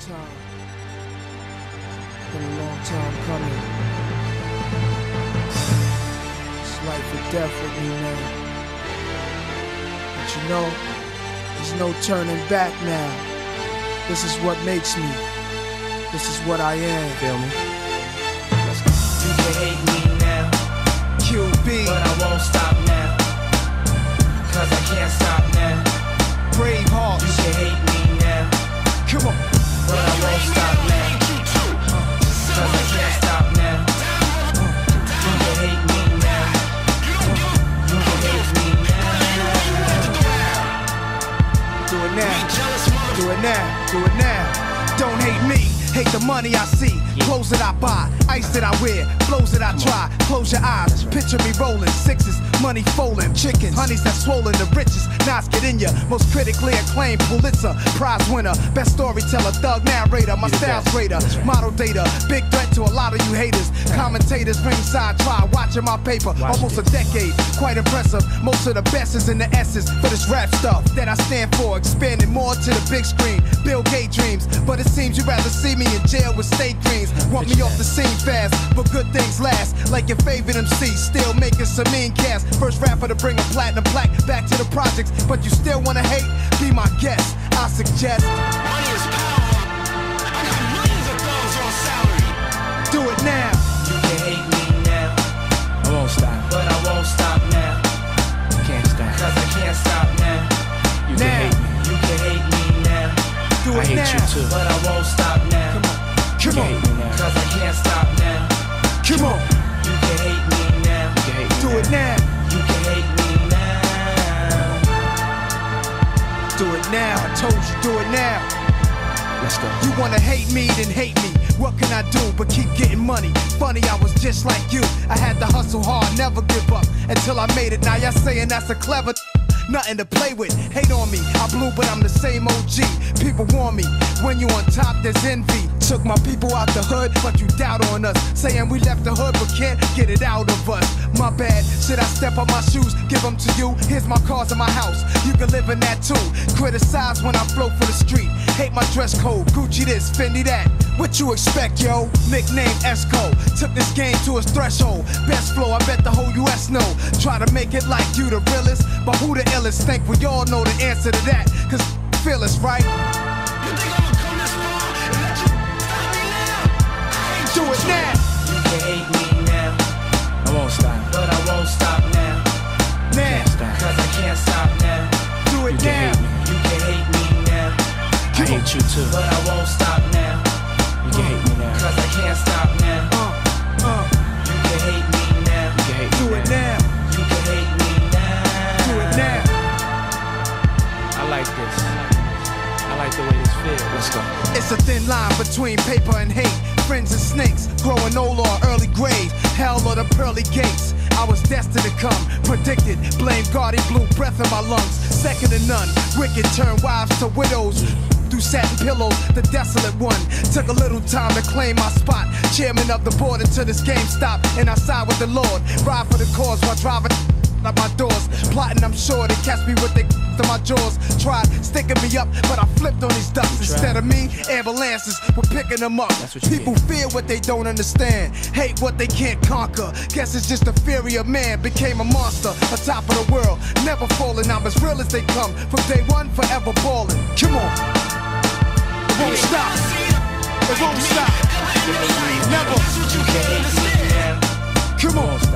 time. Been a long time coming. It's life or death with me, man. But you know, there's no turning back now. This is what makes me. This is what I am. Feel me? You can hate me now, QB, but I won't stop Do it now. Do it now. Don't hate me. Hate the money I see. Clothes that I buy. Ice that I wear. Flows that I try. Close your eyes. Picture me rolling. Sixes. Money folding. Chickens. Honeys that swollen. The richest. Knots get in ya. Most critically acclaimed Pulitzer. Prize winner. Best storyteller. Thug narrator. My style's greater. Model data. Big threat to a lot of you haters. Commentators ringside try. Watching my paper. Almost a decade. Quite impressive. Most of the best is in the essence for this rap stuff that I stand for. Expanding more to the big screen. Bill Gates dreams. But it seems you'd rather see me in jail with state greens. Want me off the scene fast, but good things last. Like your favorite MC, still making some mean cast. First rapper to bring a platinum plaque back to the projects. But you still wanna hate? Be my guest. I suggest I it hate now. you too. but I won't stop now. Come on, Come on. Cause I can't stop now. come on, You can hate me now. Hate me do now. it now. You can hate me now. Do it now. I told you, do it now. Let's go. You wanna hate me, then hate me. What can I do but keep getting money? Funny, I was just like you. I had to hustle hard, never give up until I made it. Now y'all saying that's a clever. Nothing to play with. Hate on me. I blew, but I'm the same OG. People warn me. When you on top, there's envy. Took my people out the hood, but you doubt on us. Saying we left the hood, but can't get it out of us. My bad. Should I step on my shoes? Give them to you. Here's my cars and my house. You can live in that too. Criticize when I flow for the street. Hate my dress code. Gucci this, Fendi that. What you expect, yo? Nickname Esco. Took this game to its threshold. Best flow, I bet the whole US know. Try to make it like you the realest, but who the illest? Think we all know the answer to that. Cause feel us, right? You think I'ma come this far and let you stop me now? I ain't Do it now. You can hate me now, I won't stop. but I won't stop now. Now. Can't stop. Cause I can't stop now. Do it can now. You can hate me now, I hate you too. but I won't stop now. You can hate me now. Cause I can't stop now. It's a thin line between paper and hate. Friends and snakes, growing old or early grave. Hell or the pearly gates. I was destined to come, predicted. Blame God, he blew breath in my lungs. Second to none. Wicked turn wives to widows. Through satin pillows, the desolate one. Took a little time to claim my spot. Chairman of the board until this game stopped. And I side with the Lord. Ride for the cause while driving out my doors. Plotting, I'm sure they catch me with their to my jaws. Tried sticking me up, but I flipped on these ducks. Instead of me, ambulances were picking them up. That's what People get. fear what they don't understand, hate what they can't conquer. Guess it's just the fury of man became a monster, atop of the world. Never falling, I'm as real as they come. From day one, forever balling. Come on. It won't stop. It won't stop. Never. You can hate me Come on.